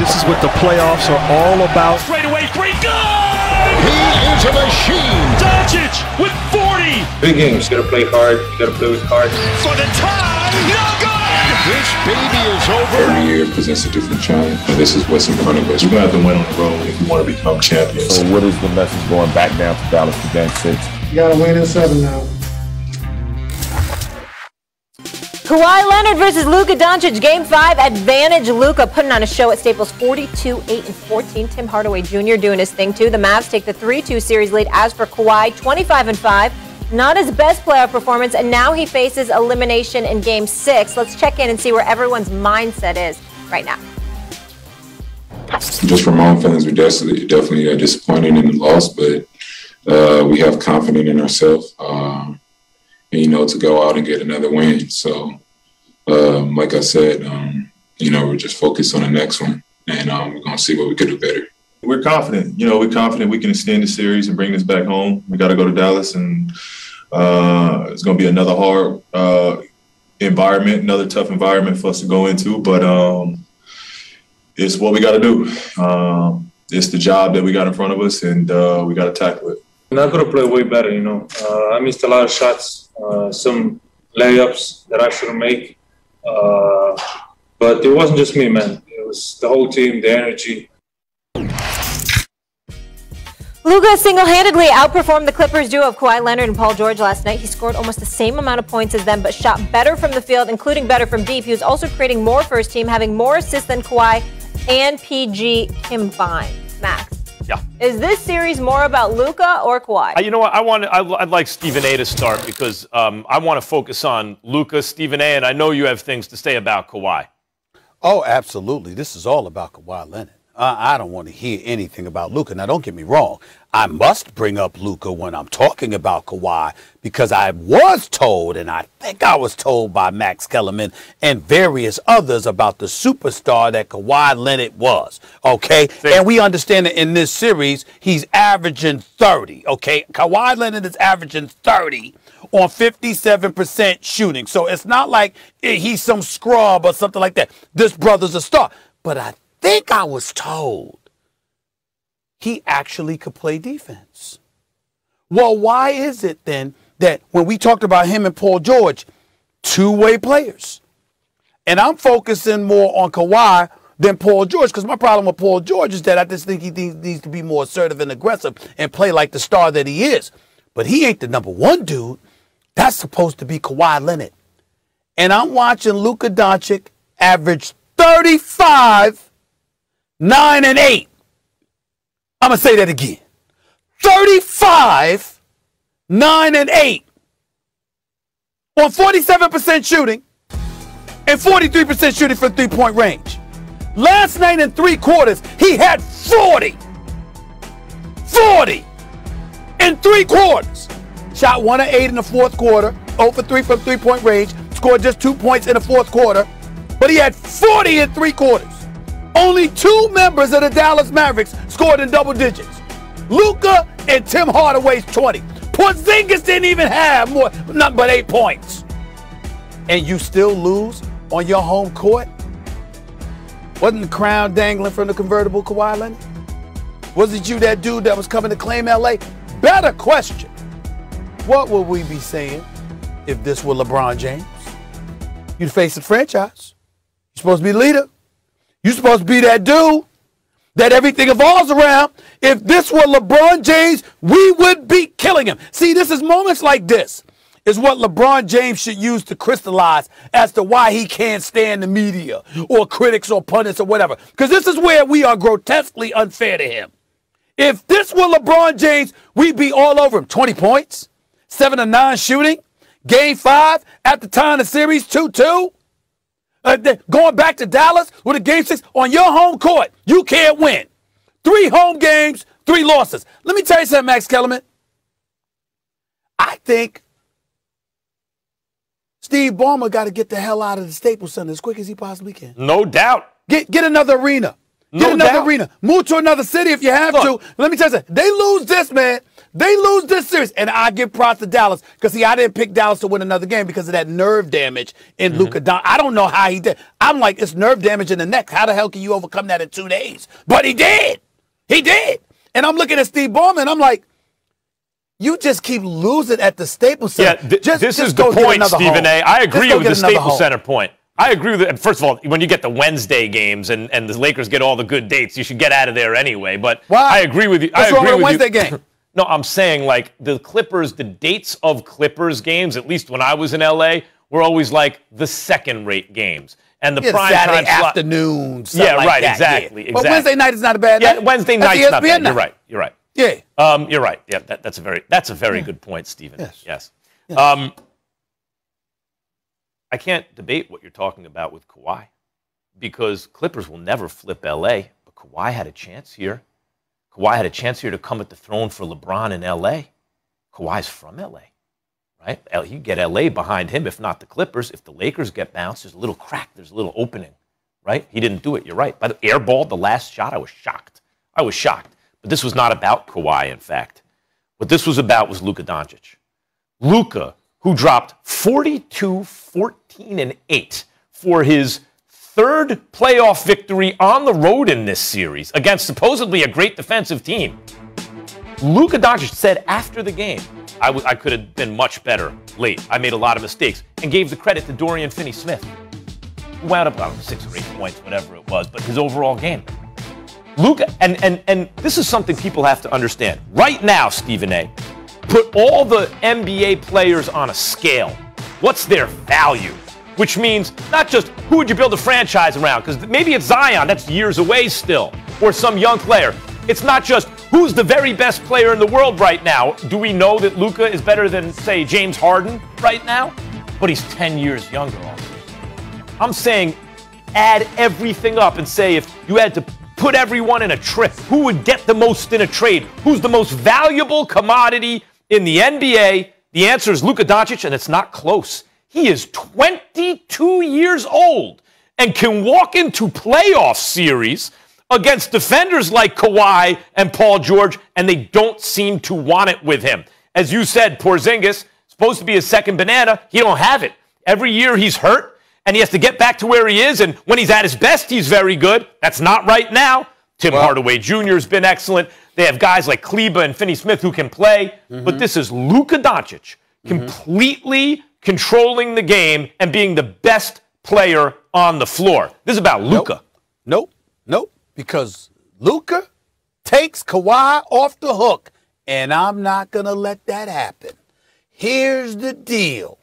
This is what the playoffs are all about. Straight away, three, good! He is a machine. Doncic with 40! Big games, you gotta play hard, you gotta play with heart. For the tie, no good! This baby is over. Every year presents a different challenge, and this is what's in front of us. We're gonna have to win on the road if we want to become champions. So, what is the message going back down to Dallas for Game Six? You gotta win in seven now. Kawhi Leonard versus Luka Doncic, Game 5, advantage Luka putting on a show at Staples 42 8 and 14. Tim Hardaway Jr. doing his thing too. The Mavs take the 3 2 series lead. As for Kawhi, 25 and 5. Not his best playoff performance, and now he faces elimination in Game 6. Let's check in and see where everyone's mindset is right now. Just from my own feelings, we're definitely, definitely uh, disappointed in the loss, but uh, we have confidence in ourselves. Um, and, you know, to go out and get another win. So, um, like I said, um, you know, we're just focused on the next one, and um, we're gonna see what we can do better. We're confident. You know, we're confident we can extend the series and bring this back home. We got to go to Dallas, and uh, it's gonna be another hard uh, environment, another tough environment for us to go into. But um, it's what we got to do. Um, it's the job that we got in front of us, and uh, we got to tackle it. And I could have played way better, you know. Uh, I missed a lot of shots, uh, some layups that I shouldn't make. Uh, but it wasn't just me, man. It was the whole team, the energy. Luka single-handedly outperformed the Clippers duo of Kawhi Leonard and Paul George last night. He scored almost the same amount of points as them, but shot better from the field, including better from deep. He was also creating more for his team, having more assists than Kawhi and PG combined. Max. Yeah. Is this series more about Luka or Kawhi? Uh, you know what? I want. I, would like Stephen A. to start because um, I want to focus on Luka, Stephen A. And I know you have things to say about Kawhi. Oh, absolutely. This is all about Kawhi Leonard. Uh, I don't want to hear anything about Luka. Now, don't get me wrong. I must bring up Luka when I'm talking about Kawhi because I was told, and I think I was told by Max Kellerman and various others about the superstar that Kawhi Leonard was. Okay, See. and we understand that in this series he's averaging 30. Okay, Kawhi Leonard is averaging 30 on 57% shooting. So it's not like he's some scrub or something like that. This brother's a star. But I think I was told he actually could play defense. Well, why is it then that when we talked about him and Paul George, two way players, and I'm focusing more on Kawhi than Paul George because my problem with Paul George is that I just think he needs to be more assertive and aggressive and play like the star that he is. But he ain't the number one dude. That's supposed to be Kawhi Leonard. And I'm watching Luka Doncic average 35 9 and 8. I'm going to say that again 35, 9 and 8 on 47% shooting and 43% shooting from three point range. Last night in three quarters, he had 40. 40 in three quarters. Shot 1 of 8 in the fourth quarter, 0 for 3 from three point range, scored just two points in the fourth quarter, but he had 40 in three quarters. Only two members of the Dallas Mavericks scored in double digits. Luka and Tim Hardaway's 20. Porzingis didn't even have more, nothing but eight points. And you still lose on your home court? Wasn't the crown dangling from the convertible Kawhi Leonard? Was it you, that dude that was coming to claim LA? Better question. What would we be saying if this were LeBron James? You'd face the franchise. You're supposed to be leader. You're supposed to be that dude that everything evolves around. If this were LeBron James, we would be killing him. See, this is moments like this is what LeBron James should use to crystallize as to why he can't stand the media or critics or pundits or whatever. Because this is where we are grotesquely unfair to him. If this were LeBron James, we'd be all over him. 20 points, 7 to 9 shooting, game five at the time of series 2 2. Uh, going back to Dallas with a game six on your home court, you can't win. Three home games, three losses. Let me tell you something, Max Kellerman. I think Steve Ballmer got to get the hell out of the Staples Center as quick as he possibly can. No doubt. Get get another arena. Get No another doubt. arena. Move to another city if you have Look. to. Let me tell you something. They lose this, man. They lose this series, and I give props to Dallas because see, I didn't pick Dallas to win another game because of that nerve damage in Mm-hmm. Luka Don. I don't know how he did. I'm like, it's nerve damage in the neck. How the hell can you overcome that in two days? But he did. He did. And I'm looking at Steve Ballmer. I'm like, you just keep losing at the Staples Yeah, Center. th- just, this just is the point, Stephen hole. A. I agree with the Staples. Center point. I agree with it. First of all, when you get the Wednesday games and, and the Lakers get all the good dates, you should get out of there anyway. But Why? I agree with you. What's I agree with Wednesday you. game? No, I'm saying like the Clippers, the dates of Clippers games, at least when I was in LA, were always like the second rate games. And the Yeah, the prime Saturday time slot- afternoon. something Yeah, like right, that, exactly, yeah. But. Wednesday night is not a bad Yeah, night. Wednesday That's night's not bad. night. You're right. You're right. Yeah. Um, you're right. Yeah, that, that's a very that's a very good point, Stephen. Yes. Yes. Um, I can't debate what you're talking about with Kawhi because Clippers will never flip LA, but Kawhi had a chance here. Kawhi had a chance here to come at the throne for LeBron in LA. Kawhi's from LA, right? You get LA behind him, if not the Clippers. If the Lakers get bounced, there's a little crack, there's a little opening, right? He didn't do it. You're right. By the airball, the last shot, I was shocked. I was shocked. But this was not about Kawhi, in fact. What this was about was Luka Doncic. Luka, who dropped 42, 14, and 8 for his third playoff victory on the road in this series against supposedly a great defensive team. Luka Doncic said after the game, I, w- I could have been much better late. I made a lot of mistakes and gave the credit to Dorian Finney Smith, who wound up, know, six or eight points, whatever it was, but his overall game. Luka, and, and, and this is something people have to understand. Right now, Stephen A., put all the NBA players on a scale. What's their value? Which means not just who would you build a franchise around, because maybe it's Zion, that's years away still, or some young player. It's not just who's the very best player in the world right now. Do we know that Luka is better than, say, James Harden right now? But he's 10 years younger. I'm saying add everything up and say if you had to put everyone in a trip, who would get the most in a trade? Who's the most valuable commodity in the NBA? The answer is Luka Doncic, and it's not close. He is 22 years old and can walk into playoff series against defenders like Kawhi and Paul George, and they don't seem to want it with him. As you said, Porzingis supposed to be a second banana. He don't have it. Every year he's hurt, and he has to get back to where he is. And when he's at his best, he's very good. That's not right now. Tim Hardaway Jr. has been excellent. They have guys like Kleber and Finney Smith who can play, but this is Luka Doncic completely controlling the game and being the best player on the floor. This is about Luka. Nope, nope. Because Luka takes Kawhi off the hook, and I'm not gonna let that happen. Here's the deal: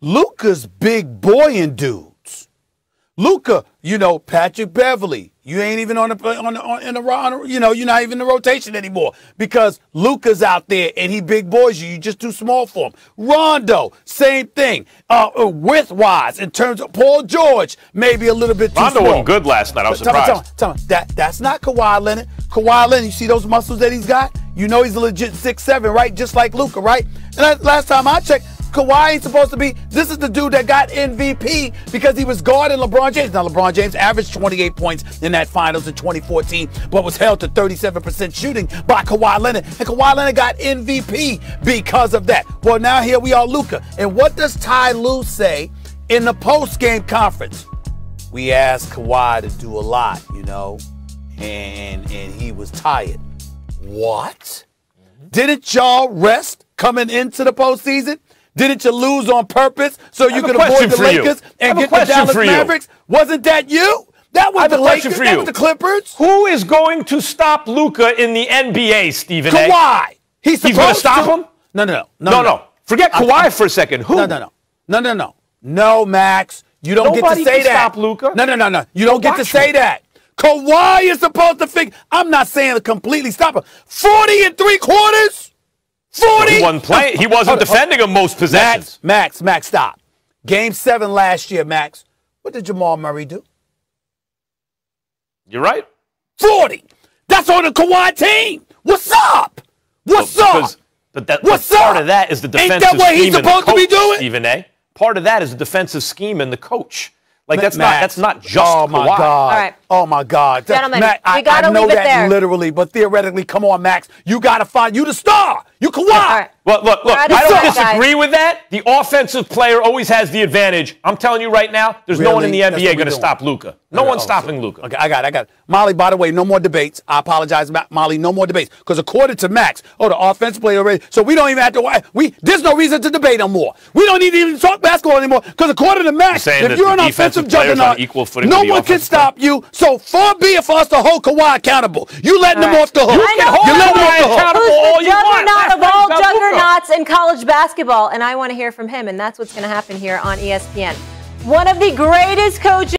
Luka's big boy and dudes. Luka, you know Patrick Beverley. You ain't even on the on, the, on in the on, the- you know you're not even in the rotation anymore because Luka's out there and he big boys you. You just too small for him. Rondo, same thing. Uh, uh, width wise, in terms of Paul George, maybe a little bit too Rondo small. wasn't good last night. I was Tell me, tell surprised. me, tell me. That that's not Kawhi Leonard. Kawhi Leonard, you see those muscles that he's got? You know he's a legit six seven, right? Just like Luka, right? And that, last time I checked, Kawhi ain't supposed to be. This is the dude that got MVP because he was guarding LeBron James. Now LeBron James averaged 28 points in that finals in 2014, but was held to 37% shooting by Kawhi Leonard. And Kawhi Leonard got MVP because of that. Well, now here we are, Luka. And what does Ty Lue say in the post-game conference? we asked Kawhi to do a lot, you know, and and he was tired. What? Didn't y'all rest coming into the postseason? Didn't you lose on purpose so you could avoid the for you. Lakers and get the Dallas. Mavericks? Wasn't that you? That was the Lakers. for That was the Clippers. Who is going to stop Luka in the NBA, Stephen A? Kawhi. He's He's going to stop him? No, no, no, No, no. Forget Kawhi for a second. Who? No, no, no, no, no, no, no, Max. You don't get to say can that. stop Luka. No, no, no, no. You don't get to say that. Kawhi is supposed to figure. I'm not saying to completely stop him. Forty and three quarters. Forty. He wasn't playing. He wasn't Hold on, hold on. defending him most possessions. Max, Max, Max, stop. Game seven last year, Max. What did Jamal Murray do? You're right. 40. That's on the Kawhi team. What's up? What's But up? But that, What's but part up? of that is the Ain't defensive that what he's scheme and the supposed to be doing? Stephen A. Part of that is the defensive scheme and the coach. Like that's not that's not just Oh my Kawhi. God! All right. Oh my God! Gentlemen, Max, we gotta I know leave it that there. literally, but theoretically, come on, Max, you gotta find you the star. You Kawhi. All right. Well, look, look, I don't time, guys. disagree with that. The offensive player always has the advantage. I'm telling you right now, there's no one in the NBA going to stop Luka. No Okay, one's oh, stopping so- Luka. Okay, I got it. I got it. Molly, by the way, no more debates. I apologize, Ma- Molly. No more debates. Because according to Max, oh, the offense player already. So we don't even have to. We there's no reason to debate no more. We don't need to even talk basketball anymore. Because according to Max, saying if you're an offensive players on juggernaut, equal footing no one can offensive player? stop you. So far be it for us to hold Kawhi accountable. You letting All him off the hook. You can hold You're letting him Kawhi off the hook. accountable. Who's all the you want. juggernaut Last of all about Luka. Juggernauts in college basketball? And I want to hear from him, and that's what's going to happen here on ESPN. One of the greatest coaches.